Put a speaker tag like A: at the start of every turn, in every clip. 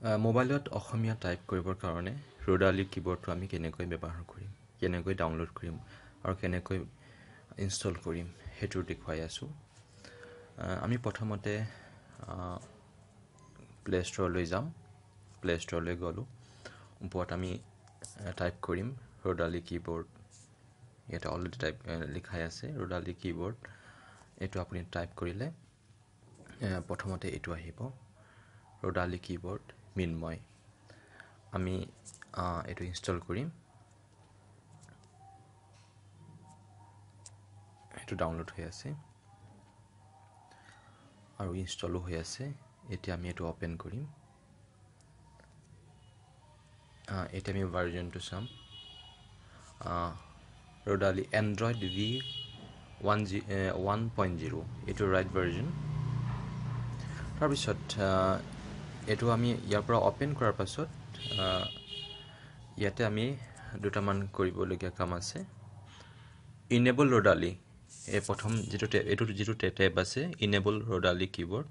A: মোবাইলত অসমীয়া টাইপ কৰিবৰ কাৰণে ৰোডালি কীবৰ্ডটো আমি কেনেকৈ ব্যৱহাৰ কৰিম কেনেকৈ ডাউনলোড কৰিম আৰু কেনেকৈ ইনষ্টল কৰিম সেইটো দেখুৱাই আছোঁ। আমি প্ৰথমতে প্লে ষ্ট'ৰলৈ যাম। প্লে ষ্ট'ৰলৈ গ'লোঁ। ওপৰত আমি টাইপ কৰিম ৰোডালি কীবৰ্ড। ইয়াতে অলৰেডি টাইপ লিখাই আছে ৰোডালি কীবৰ্ড। এইটো আপুনি টাইপ কৰিলে প্ৰথমতে এইটো আহিব। ৰোডালি কীবৰ্ড। মিনময় আমি এইটো ইনষ্টল কৰিম। এইটো ডাউনলোড হৈ আছে। আৰু ইনষ্টলো হৈ আছে। এতিয়া আমি এইটো অ'পেন কৰিম। এতিয়া আমি ভাৰ্জনটো চাম। Rodali Android V one G one point zero' এইটো ৰাইট ভাৰ্জন তাৰপিছত এইটো আমি ইয়াৰ পৰা অ'পেন কৰাৰ পাছত ইয়াতে আমি দুটামান কৰিবলগীয়া কাম আছে। ইনেবল ৰ'ডালি এই প্ৰথম যিটো এইটো যিটো টেপ আছে ইনেবল ৰ'ডালি কীবৰ্ড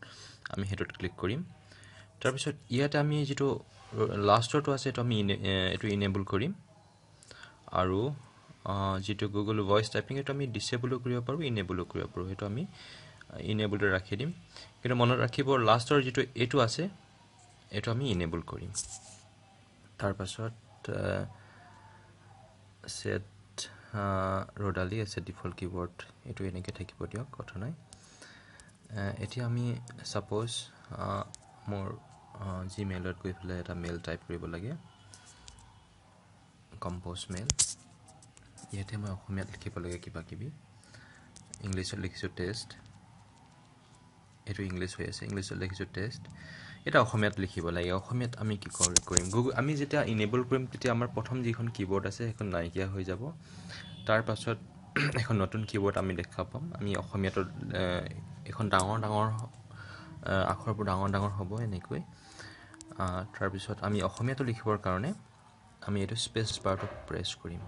A: আমি সেইটোত ক্লিক কৰিম। তাৰপিছত ইয়াতে আমি যিটো লাষ্টৰটো আছে এইটো আমি এইটো ইনেবল কৰিম। আৰু যিটো গুগল ভইচ টাইপিং এইটো আমি ডিচেবলো কৰিব পাৰোঁ ইনেবলো কৰিব পাৰোঁ। সেইটো আমি ইনেবলটো ৰাখি দিম। কিন্তু মনত ৰাখিব লাষ্টৰ যিটো এইটো আছে এইটো আমি ইনেবল কৰিম। তাৰপাছত ছেট ৰ'ডালি আছে ডিফল্ট কিবৰ্ড এইটো এনেকৈ থাকিব দিয়ক কথা নাই। এতিয়া আমি ছাপ'জ মোৰ জিমেইলত গৈ পেলাই এটা মেইল টাইপ কৰিব লাগে। কম্প'জ মেইল ইয়াতে মই অসমীয়াত লিখিব লাগে কিবা কিবি। ইংলিছত লিখিছোঁ টেষ্ট এইটো ইংলিছ হৈ আছে। ইংলিছত লিখিছোঁ টেষ্ট এটা অসমীয়াত লিখিব লাগে অসমীয়াত আমি কি কৰিম? গুগল আমি যেতিয়া ইনেবল কৰিম তেতিয়া আমাৰ প্ৰথম যিখন কীবৰ্ড আছে সেইখন নাইকিয়া হৈ যাব। তাৰ পাছত এখন নতুন কীবৰ্ড আমি দেখা পাম। আমি অসমীয়াটো এখন ডাঙৰ ডাঙৰ আখৰবোৰ ডাঙৰ ডাঙৰ হ'ব এনেকৈ। তাৰপিছত আমি অসমীয়াটো লিখিবৰ কাৰণে আমি এইটো স্পেচ বাৰটো প্ৰেছ কৰিম।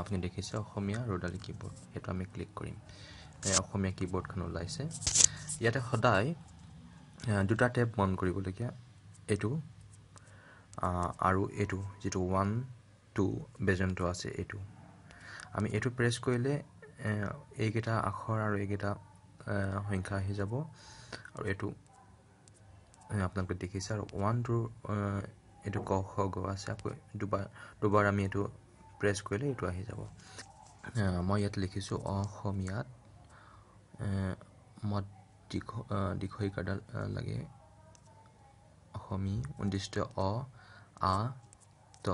A: আপুনি দেখিছে অসমীয়া ৰ'দালি কীবৰ্ড সেইটো আমি ক্লিক কৰিম। অসমীয়া কীবৰ্ডখন ওলাইছে। ইয়াতে সদায় দুটা টেপ মন কৰিবলগীয়া এইটো আৰু এইটো যিটো ওৱান টু বেজনটো আছে এইটো। আমি এইটো প্ৰেছ কৰিলে এইকেইটা আখৰ আৰু এইকেইটা সংখ্যা আহি যাব আৰু এইটো আপোনালোকে দেখিছে আৰু ওৱান টুৰ এইটো ক খ গ আছে আকৌ দুবাৰ দুবাৰ আমি এইটো প্ৰেছ কৰিলে এইটো আহি যাব। মই ইয়াত লিখিছোঁ অসমীয়াত মত দীঘয়িকাডাল লাগে। অসমী উদ্দিষ্ট অ আ ত।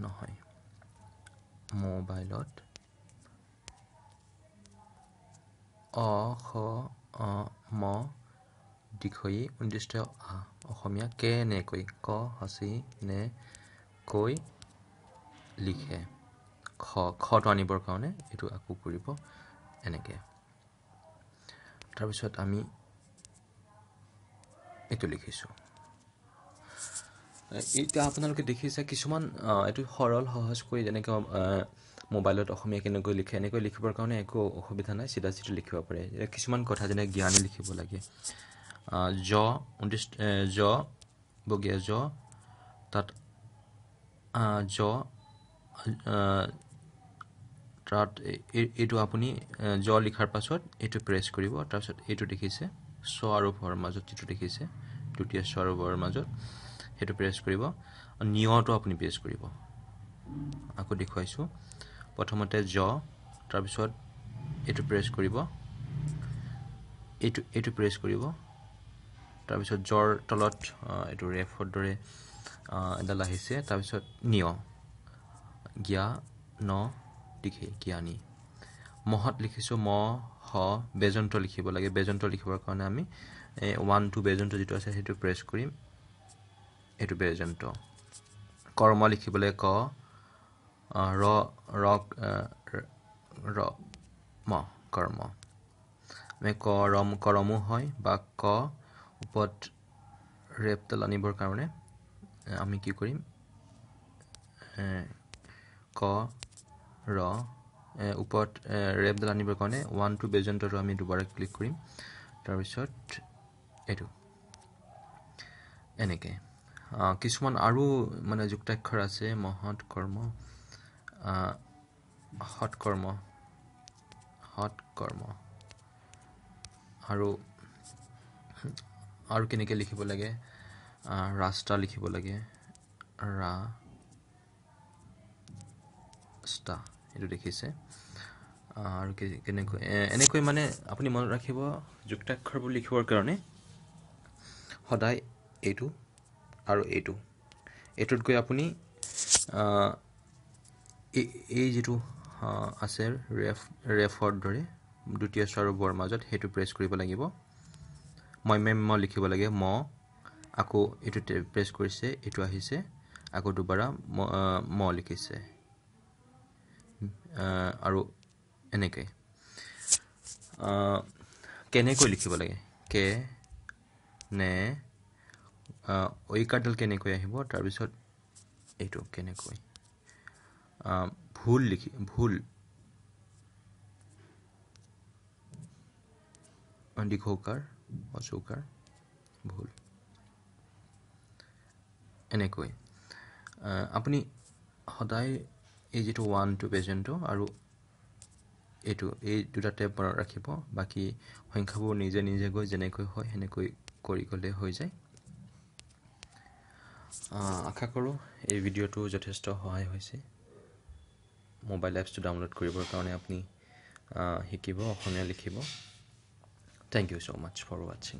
A: নহয়। মোবাইলত অ স ম দীঘয়ী উদ্দিষ্ট আ। অসমীয়া কেনেকৈ ক সচি নে কৈ লিখে? খ খটো আনিবৰ কাৰণে এইটো আকৌ কৰিব এনেকৈ। তাৰপিছত আমি এইটো লিখিছোঁ। এতিয়া আপোনালোকে দেখিছে কিছুমান এইটো সৰল সহজ কৰি যেনেকৈ মোবাইলত অসমীয়া কেনেকৈ লিখে এনেকৈ লিখিবৰ কাৰণে একো অসুবিধা নাই চিধা চিধি লিখিব পাৰে। কিছুমান কথা যেনে জ্ঞানে লিখিব লাগে। জ ঊনত্ৰিছ জ বগীয়া জ তাত জ তাত এইটো আপুনি জ লিখাৰ পাছত এইটো প্ৰেছ কৰিব তাৰপিছত এইটো দেখিছে চ আৰু ভৰ মাজত যিটো দেখিছে দ্বিতীয় আৰু ভৰ মাজত সেইটো প্ৰেছ কৰিব নিয়টো আপুনি প্ৰেছ কৰিব। আকৌ দেখুৱাইছোঁ প্ৰথমতে জ তাৰপিছত এইটো প্ৰেছ কৰিব এইটো এইটো প্ৰেছ কৰিব তাৰপিছত জ্বৰ তলত এইটো ৰেফৰ দৰে এডাল আহিছে তাৰপিছত নিয় জ্ঞা ন লিখি জ্ঞানী মহত লিখিছোঁ ম হ বেজন্ত লিখিব লাগে। বেজন্ত লিখিবৰ কাৰণে আমি ওৱান টু বেজন্ত যিটো আছে সেইটো প্ৰেছ কৰিম। এইটো বেজন্ত কৰ্ম লিখিবলৈ ক ৰ ৰ ৰ ম কৰ্ম। আমি কৰম কৰমো হয় বা ক ওপৰত ৰেপডাল আনিবৰ কাৰণে আমি কি কৰিম? ক ৰ ওপৰত ৰেপডাল আনিবৰ কাৰণে ওৱান টু বেজেণ্টটো আমি দুবাৰ ক্লিক কৰিম। তাৰপিছত এইটো। এনেকৈ। কিছুমান আৰু মানে যুক্তাক্ষৰ আছে মহৎ কৰ্ম সৎকৰ্ম সৎকৰ্ম আৰু আৰু কেনেকৈ লিখিব লাগে? ৰাস্তা লিখিব লাগে। ৰা ষ্টা এইটো দেখিছে। আৰু কেনেকৈ এনেকৈ মানে আপুনি মনত ৰাখিব যুক্তাক্ষৰবোৰ লিখিবৰ কাৰণে সদায় এইটো আৰু এইটো। এইটোত গৈ আপুনি এই যিটো আছে ৰেফ ৰেফৰ দৰে দ্বিতীয় স্বৰ আৰু বৰ মাজত সেইটো প্ৰেছ কৰিব লাগিব। মই মেম ম লিখিব লাগে ম আকৌ এইটো প্ৰেছ কৰিছে এইটো আহিছে আকৌ দুবাৰা ম লিখিছে। আৰু এনেকৈ কেনেকৈ লিখিব লাগে? কে নে ঐকাৰডাল কেনেকৈ আহিব? তাৰপিছত এইটো কেনেকৈ? ভুল লিখি ভুল। দীঘৌকাৰ অচৌকাৰ ভুল। এনেকৈ। আপুনি সদায় এই যিটো ওৱান টু পেজেণ্টটো আৰু এইটো এই দুটা টেপ মনত ৰাখিব। বাকী সংখ্যাবোৰ নিজে নিজে গৈ যেনেকৈ হয় সেনেকৈ কৰি গ'লে হৈ যায়। আশা কৰোঁ এই ভিডিঅ'টো যথেষ্ট সহায় হৈছে। মোবাইল এপছটো ডাউনলোড কৰিবৰ কাৰণে আপুনি শিকিব অসমীয়া লিখিব। Thank you so' much for ৱাচিং